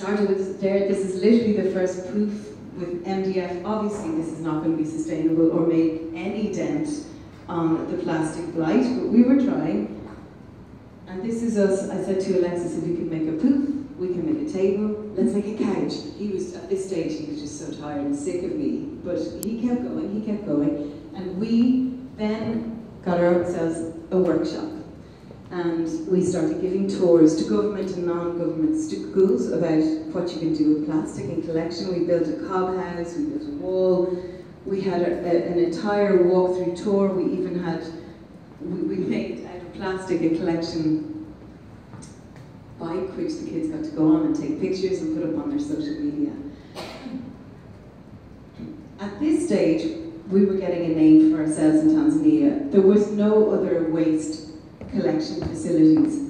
started with there, this is literally the first proof with MDF. Obviously, this is not going to be sustainable or make any dent on the plastic blight, but we were trying. And this is us. I said to Alexis, if we can make a poof, we can make a table, let's make a couch. He was, at this stage, he was just so tired and sick of me, but he kept going, he kept going. And we then got ourselves a workshop and we started giving tours to government and non-government schools about what you can do with plastic in collection. We built a cob house, we built a wall, we had a, a, an entire walkthrough tour, we even had, we, we made out of plastic a collection bike which the kids got to go on and take pictures and put up on their social media. At this stage, we were getting a name for ourselves in Tanzania. There was no other waste collection facilities